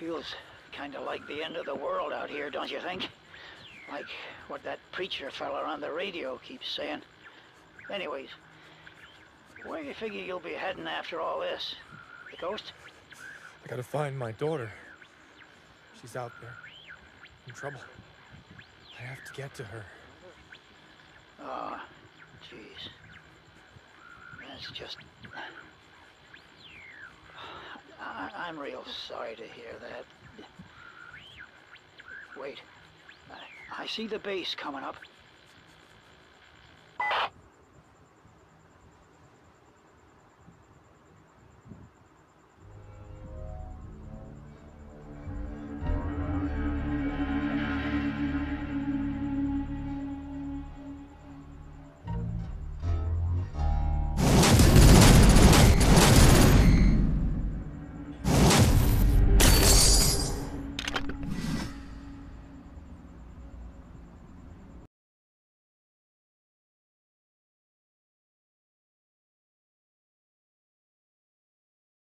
Feels kind of like the end of the world out here, don't you think? Like what that preacher fella on the radio keeps saying. Anyways, where do you figure you'll be heading after all this? The coast? I gotta find my daughter. She's out there. In trouble. I have to get to her. Oh, jeez. That's just... I'm real sorry to hear that. Wait. I, I see the base coming up.